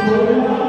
Senhor.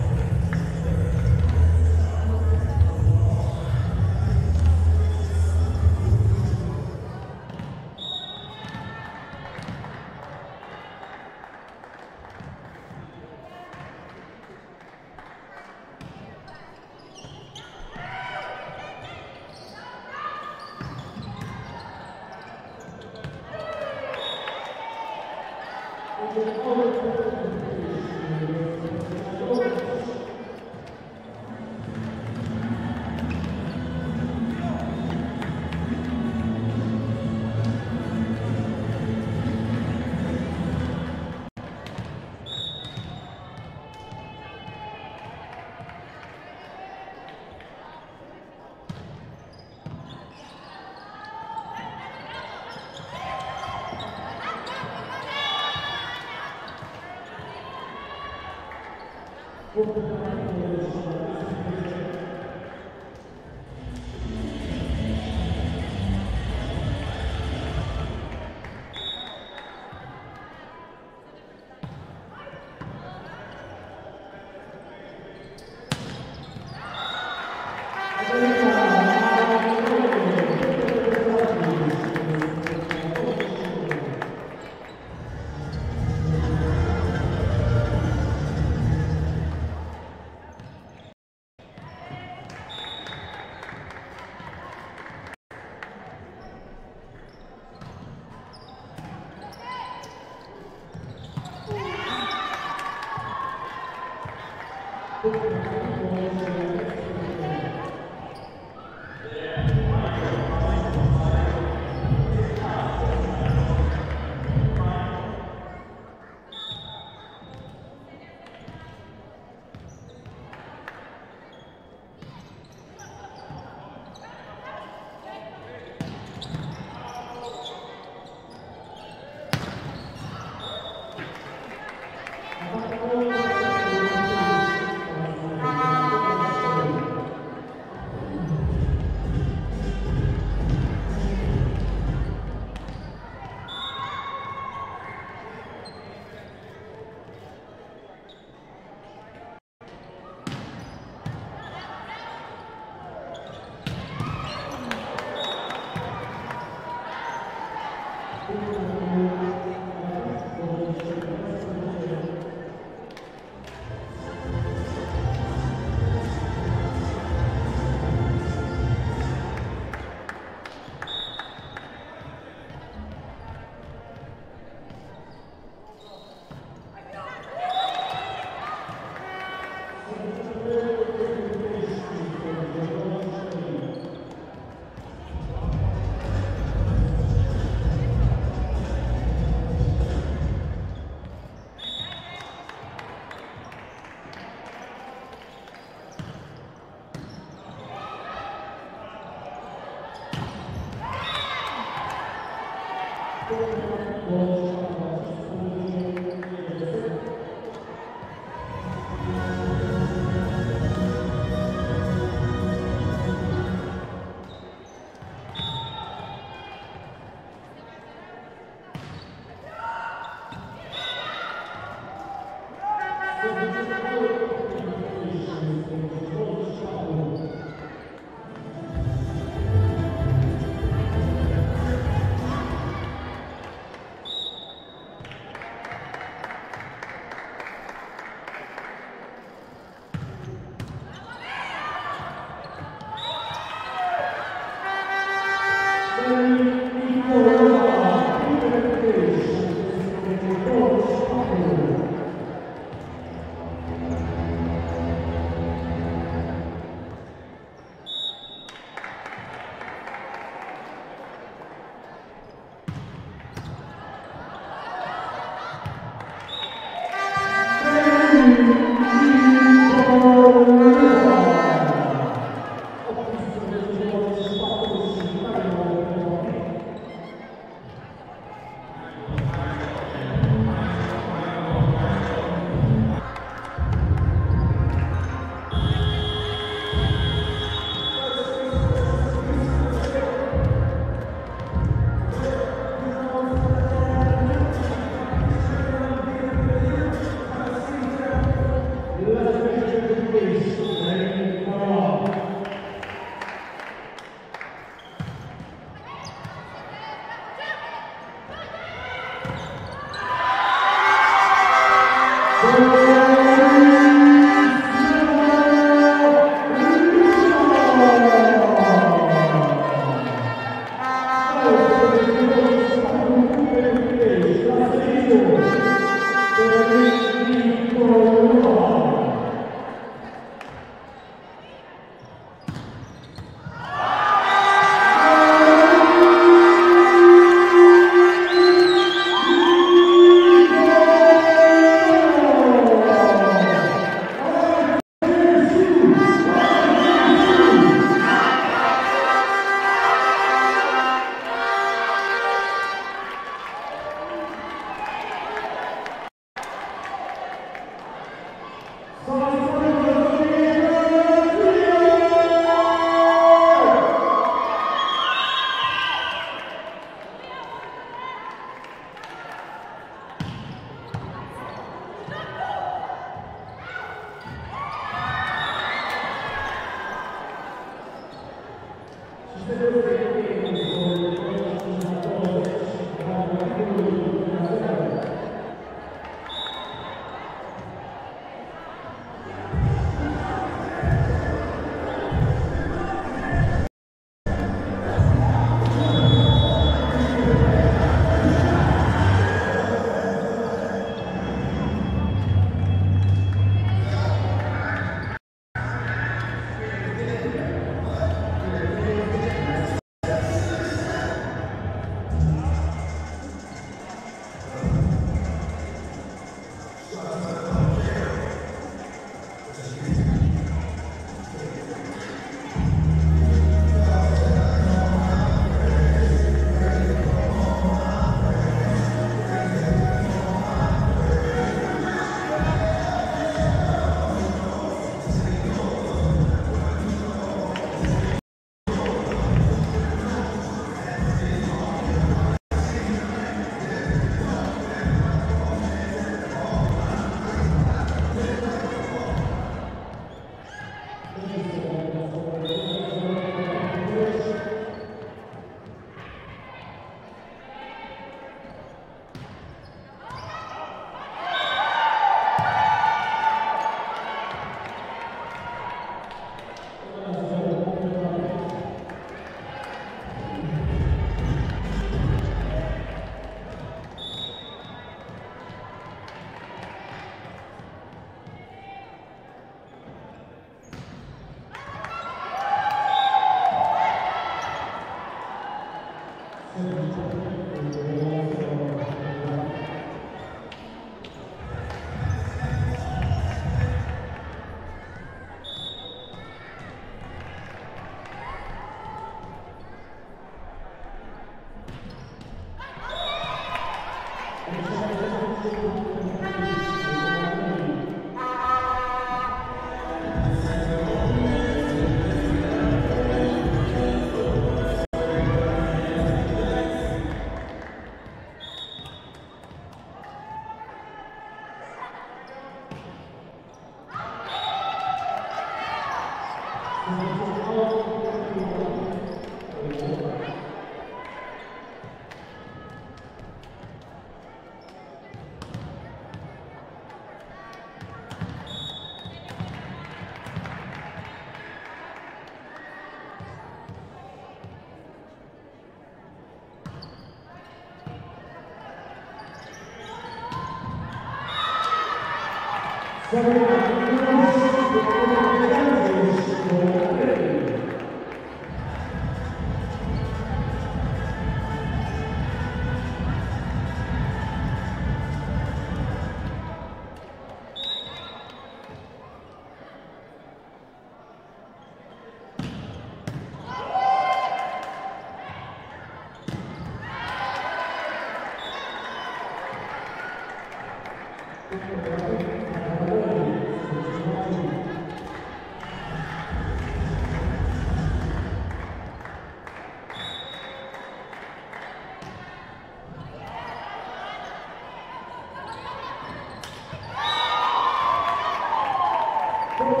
Thank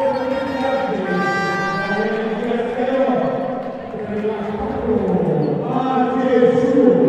you.